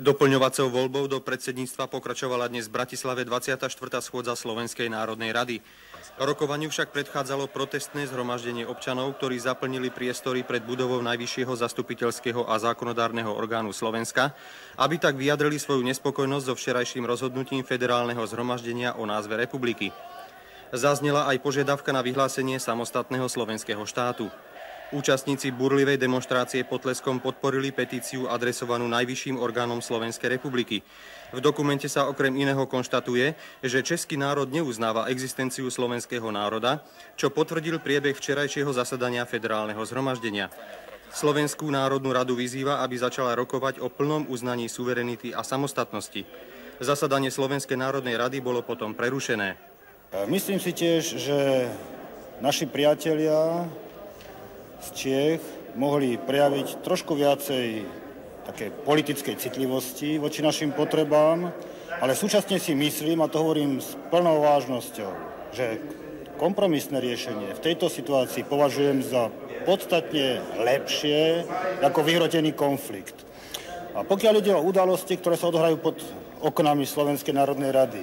Doplňovacou voľbou do predsedníctva pokračovala dnes v Bratislave 24. schôdza Slovenskej národnej rady. Rokovaniu však predchádzalo protestné zhromaždenie občanov, ktorí zaplnili priestory pred budovou Najvyššieho zastupiteľského a zákonodárneho orgánu Slovenska, aby tak vyjadrili svoju nespokojnosť so včerajším rozhodnutím federálneho zhromaždenia o názve republiky. Zaznela aj požiadavka na vyhlásenie samostatného slovenského štátu. Účastníci burlivej demonstrácie potleskom podporili petíciu adresovanú najvyšším orgánom Slovenskej republiky. V dokumente sa okrem iného konštatuje, že český národ neuznáva existenciu slovenského národa, čo potvrdil priebeh včerajšieho zasadania federálneho zhromaždenia. Slovenskú národnú radu vyzýva, aby začala rokovať o plnom uznaní suverenity a samostatnosti. Zasadanie Slovenskej národnej rady bolo potom prerušené. Myslím si tiež, že naši priatelia z Čiech mohli prejaviť trošku viacej také politickej citlivosti voči našim potrebám, ale súčasne si myslím, a to hovorím s plnou vážnosťou, že kompromisné riešenie v tejto situácii považujem za podstatne lepšie ako vyhrotený konflikt. A pokiaľ ide o udalosti, ktoré sa odohrajú pod oknami Slovenskej národnej rady,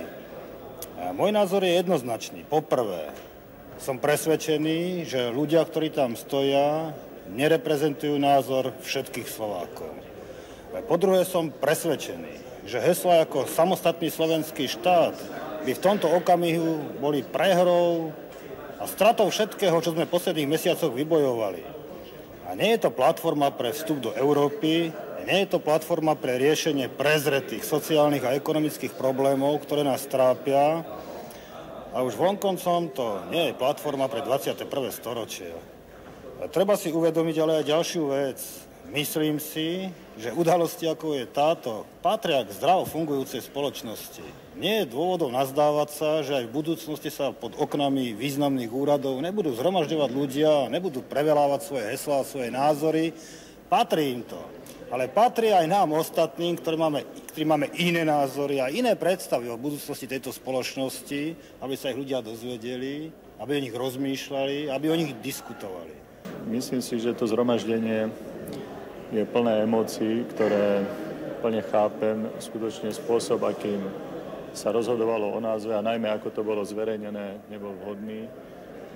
môj názor je jednoznačný. Poprvé, som presvedčený, že ľudia, ktorí tam stoja, nereprezentujú názor všetkých Slovákov. Po druhé som presvedčený, že hesla ako samostatný slovenský štát by v tomto okamihu boli prehrou a stratou všetkého, čo sme v posledných mesiacoch vybojovali. A nie je to platforma pre vstup do Európy, nie je to platforma pre riešenie prezretých sociálnych a ekonomických problémov, ktoré nás trápia, a už vonkoncom to nie je platforma pre 21. storočie. Treba si uvedomiť ale aj ďalšiu vec. Myslím si, že udalosti ako je táto patria k zdravo fungujúcej spoločnosti. Nie je dôvodov nazdávať sa, že aj v budúcnosti sa pod oknami významných úradov nebudú zhromažďovať ľudia, nebudú prevelávať svoje heslá, svoje názory. Patrí im to ale patrí aj nám ostatným, ktorí máme, ktorí máme iné názory a iné predstavy o budúcnosti tejto spoločnosti, aby sa ich ľudia dozvedeli, aby o nich rozmýšľali, aby o nich diskutovali. Myslím si, že to zhromaždenie je plné emócií, ktoré plne chápem, skutočne spôsob, akým sa rozhodovalo o názve a najmä ako to bolo zverejnené, nebol vhodný.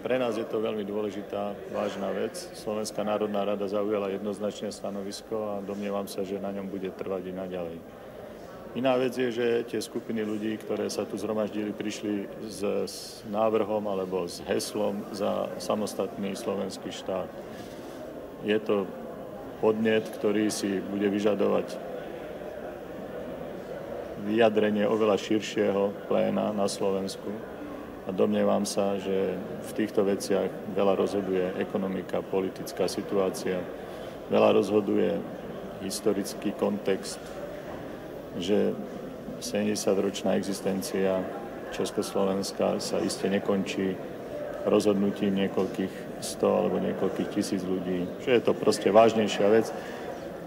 Pre nás je to veľmi dôležitá, vážna vec. Slovenská národná rada zaujala jednoznačné stanovisko a domnievam sa, že na ňom bude trvať i naďalej. Iná vec je, že tie skupiny ľudí, ktoré sa tu zhromaždili, prišli s, s návrhom alebo s heslom za samostatný slovenský štát. Je to podnet, ktorý si bude vyžadovať vyjadrenie oveľa širšieho pléna na Slovensku a domnievam sa, že v týchto veciach veľa rozhoduje ekonomika, politická situácia, veľa rozhoduje historický kontext, že 70-ročná existencia Československa sa iste nekončí rozhodnutím niekoľkých sto alebo niekoľkých tisíc ľudí. Že je to proste vážnejšia vec.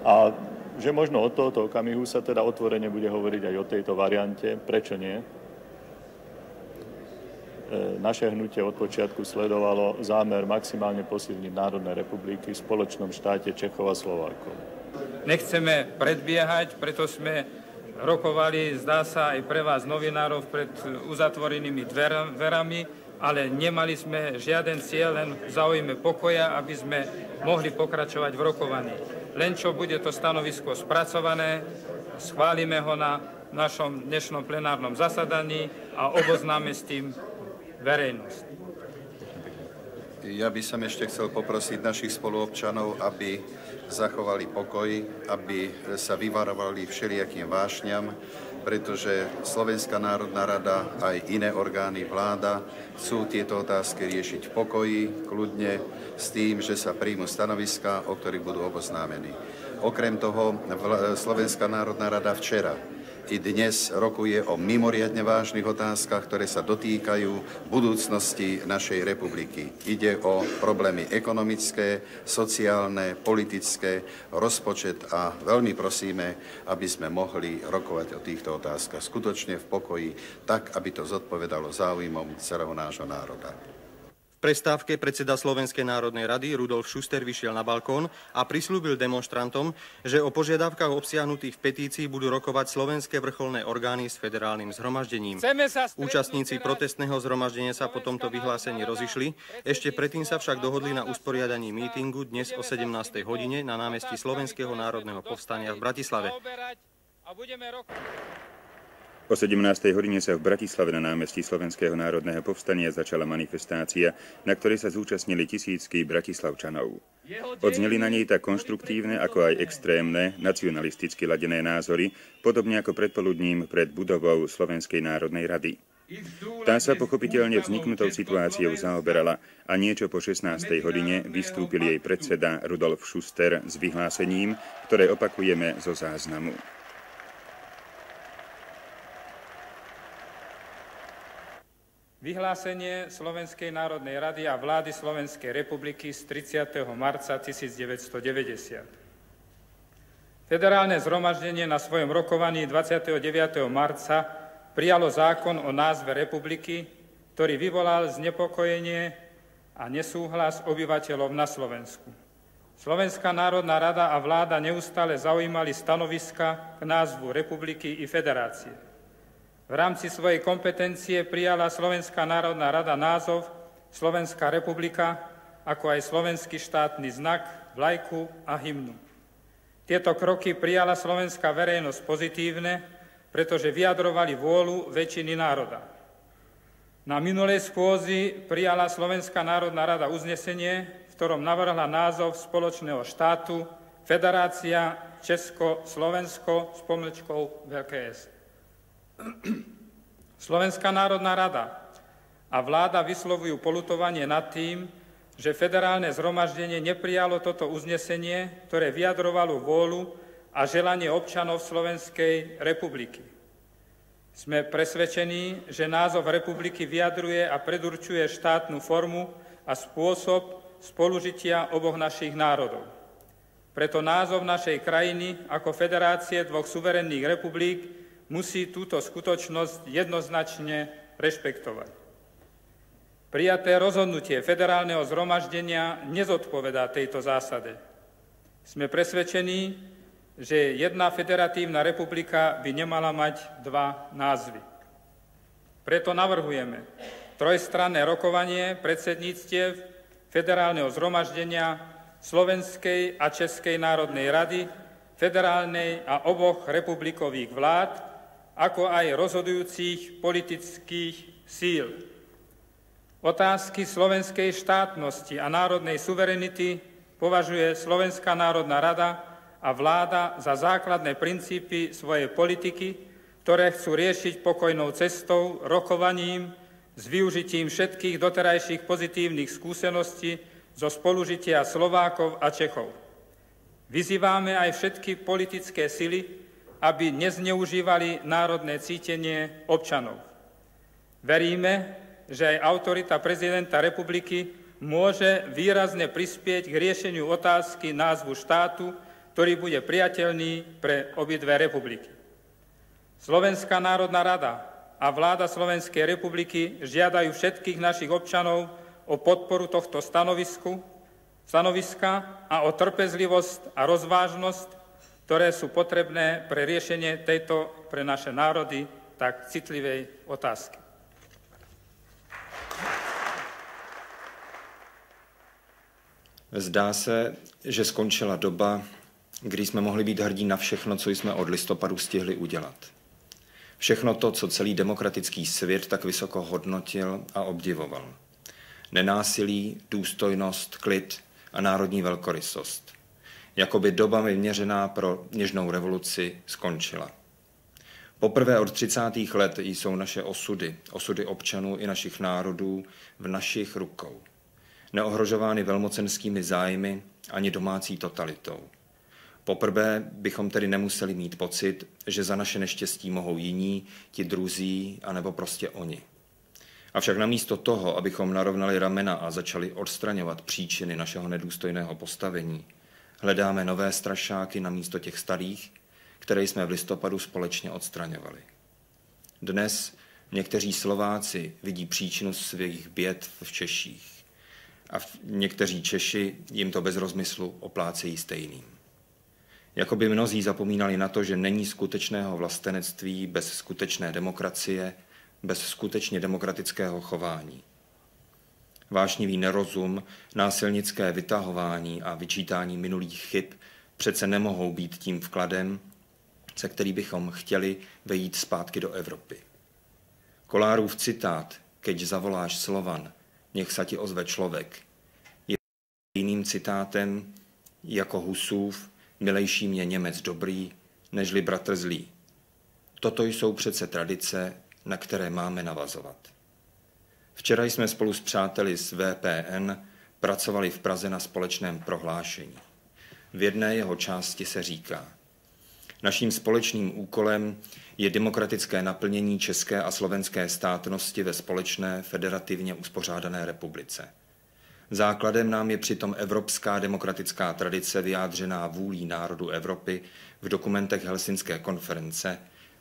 A že možno od tohoto okamihu sa teda otvorene bude hovoriť aj o tejto variante. Prečo nie? E, naše hnutie od počiatku sledovalo zámer maximálne posilniť Národné republiky v spoločnom štáte Čechov a Slovákov. Nechceme predbiehať, preto sme rokovali, zdá sa, aj pre vás novinárov pred uzatvorenými dverami, ale nemali sme žiaden cieľ, len v záujme pokoja, aby sme mohli pokračovať v rokovaní. Len čo bude to stanovisko spracované, schválime ho na našom dnešnom plenárnom zasadaní a oboznáme s tým verejnosť. Ja by som ešte chcel poprosiť našich spoluobčanov, aby zachovali pokoj, aby sa vyvarovali všelijakým vášňam, pretože Slovenská národná rada aj iné orgány vláda chcú tieto otázky riešiť v pokoji, kľudne, s tým, že sa príjmu stanoviska, o ktorých budú oboznámení. Okrem toho, Slovenská národná rada včera i dnes rokuje o mimoriadne vážnych otázkach, ktoré sa dotýkajú budúcnosti našej republiky. Ide o problémy ekonomické, sociálne, politické, rozpočet a veľmi prosíme, aby sme mohli rokovať o týchto otázkach skutočne v pokoji, tak, aby to zodpovedalo záujmom celého nášho národa. Prestávke predseda Slovenskej národnej rady Rudolf Schuster vyšiel na balkón a prislúbil demonstrantom, že o požiadavkách obsiahnutých v petícii budú rokovať slovenské vrcholné orgány s federálnym zhromaždením. Účastníci protestného zhromaždenia sa po tomto vyhlásení rozišli, ešte predtým sa však dohodli na usporiadaní mítingu dnes o 17. hodine na námestí Slovenského národného povstania v Bratislave. O 17. hodine sa v Bratislave na námestí Slovenského národného povstania začala manifestácia, na ktorej sa zúčastnili tisícky bratislavčanov. Odzneli na nej tak konštruktívne, ako aj extrémne, nacionalisticky ladené názory, podobne ako predpoludním pred budovou Slovenskej národnej rady. Tá sa pochopiteľne vzniknutou situáciou zaoberala a niečo po 16. hodine vystúpil jej predseda Rudolf Schuster s vyhlásením, ktoré opakujeme zo záznamu. Vyhlásenie Slovenskej národnej rady a vlády Slovenskej republiky z 30. marca 1990. Federálne zhromaždenie na svojom rokovaní 29. marca prijalo zákon o názve republiky, ktorý vyvolal znepokojenie a nesúhlas obyvateľov na Slovensku. Slovenská národná rada a vláda neustále zaujímali stanoviska k názvu republiky i federácie. V rámci svojej kompetencie prijala Slovenská národná rada názov Slovenská republika, ako aj slovenský štátny znak, vlajku a hymnu. Tieto kroky prijala slovenská verejnosť pozitívne, pretože vyjadrovali vôľu väčšiny národa. Na minulej schôzi prijala Slovenská národná rada uznesenie, v ktorom navrhla názov spoločného štátu Federácia Česko-Slovensko s pomlčkou VKS. Slovenská národná rada a vláda vyslovujú polutovanie nad tým, že federálne zhromaždenie neprijalo toto uznesenie, ktoré vyjadrovalo vôľu a želanie občanov Slovenskej republiky. Sme presvedčení, že názov republiky vyjadruje a predurčuje štátnu formu a spôsob spolužitia oboch našich národov. Preto názov našej krajiny ako Federácie dvoch suverénnych republik musí túto skutočnosť jednoznačne rešpektovať. Prijaté rozhodnutie federálneho zhromaždenia nezodpovedá tejto zásade. Sme presvedčení, že jedna federatívna republika by nemala mať dva názvy. Preto navrhujeme trojstranné rokovanie predsedníctiev federálneho zhromaždenia Slovenskej a Českej národnej rady, federálnej a oboch republikových vlád ako aj rozhodujúcich politických síl. Otázky slovenskej štátnosti a národnej suverenity považuje Slovenská národná rada a vláda za základné princípy svojej politiky, ktoré chcú riešiť pokojnou cestou, rokovaním, s využitím všetkých doterajších pozitívnych skúseností zo spolužitia Slovákov a Čechov. Vyzývame aj všetky politické sily, aby nezneužívali národné cítenie občanov. Veríme, že aj autorita prezidenta republiky môže výrazne prispieť k riešeniu otázky názvu štátu, ktorý bude priateľný pre obidve republiky. Slovenská národná rada a vláda Slovenskej republiky žiadajú všetkých našich občanov o podporu tohto stanovisku, stanoviska a o trpezlivosť a rozvážnosť ktoré sú potrebné pre riešenie tejto pre naše národy tak citlivej otázky. Zdá se, že skončila doba, kdy jsme mohli být hrdí na všechno, co jsme od listopadu stihli udělat. Všechno to, co celý demokratický svět tak vysoko hodnotil a obdivoval. Nenásilí, důstojnost, klid a národní velkorysost – jako by doba vyměřená pro něžnou revoluci skončila. Poprvé od 30. let jsou naše osudy, osudy občanů i našich národů v našich rukou. Neohrožovány velmocenskými zájmy ani domácí totalitou. Poprvé bychom tedy nemuseli mít pocit, že za naše neštěstí mohou jiní, ti druzí, anebo prostě oni. Avšak namísto toho, abychom narovnali ramena a začali odstraňovat příčiny našeho nedůstojného postavení, Hledáme nové strašáky na místo těch starých, které jsme v listopadu společně odstraňovali. Dnes někteří Slováci vidí příčinu svých běd v Češích. a někteří Češi jim to bez rozmyslu oplácejí stejným. Jako by mnozí zapomínali na to, že není skutečného vlastenectví bez skutečné demokracie, bez skutečně demokratického chování. Vášnivý nerozum, násilnické vytahování a vyčítání minulých chyb přece nemohou být tím vkladem, se který bychom chtěli vejít zpátky do Evropy. Kolárův citát, keď zavoláš Slovan, nech se ti ozve člověk, je jiným citátem jako Husův, milejší mě Němec dobrý, nežli bratr zlý. Toto jsou přece tradice, na které máme navazovat. Včera jsme spolu s přáteli z VPN pracovali v Praze na společném prohlášení. V jedné jeho části se říká, naším společným úkolem je demokratické naplnění české a slovenské státnosti ve společné federativně uspořádané republice. Základem nám je přitom evropská demokratická tradice vyjádřená vůlí národu Evropy v dokumentech Helsinské konference,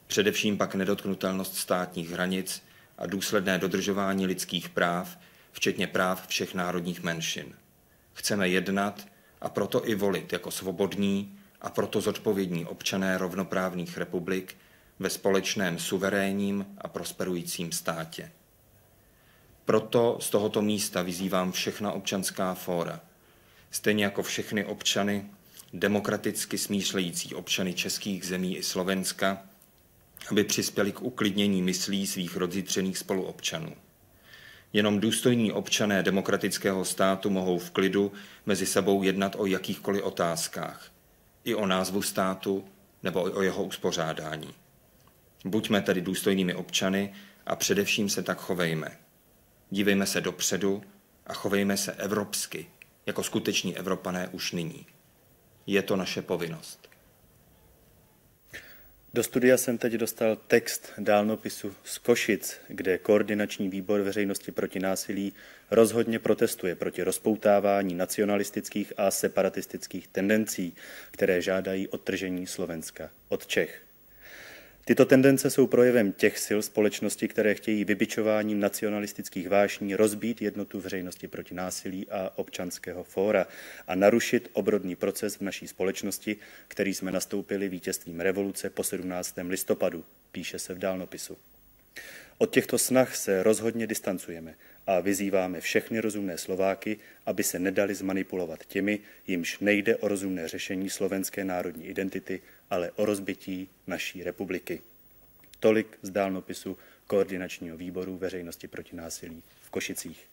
především pak nedotknutelnost státních hranic a důsledné dodržování lidských práv, včetně práv všech národních menšin. Chceme jednat a proto i volit jako svobodní a proto zodpovědní občané rovnoprávných republik ve společném suverénním a prosperujícím státě. Proto z tohoto místa vyzývám všechna občanská fóra, stejně jako všechny občany, demokraticky smýšlející občany českých zemí i Slovenska, aby přispěli k uklidnění myslí svých rodzitřených spoluobčanů. Jenom důstojní občané demokratického státu mohou v klidu mezi sebou jednat o jakýchkoliv otázkách, i o názvu státu nebo o jeho uspořádání. Buďme tedy důstojnými občany a především se tak chovejme. Dívejme se dopředu a chovejme se evropsky, jako skuteční Evropané už nyní. Je to naše povinnost. Do studia jsem teď dostal text dálnopisu z Košic, kde koordinační výbor veřejnosti proti násilí rozhodně protestuje proti rozpoutávání nacionalistických a separatistických tendencí, které žádají odtržení Slovenska od Čech. Tyto tendence jsou projevem těch sil společnosti, které chtějí vybičováním nacionalistických vášní rozbít jednotu veřejnosti proti násilí a občanského fóra a narušit obrodný proces v naší společnosti, který jsme nastoupili vítězstvím revoluce po 17. listopadu, píše se v dálnopisu. Od těchto snah se rozhodně distancujeme a vyzýváme všechny rozumné Slováky, aby se nedali zmanipulovat těmi, jimž nejde o rozumné řešení slovenské národní identity, ale o rozbití naší republiky. Tolik z dálnopisu Koordinačního výboru veřejnosti proti násilí v Košicích.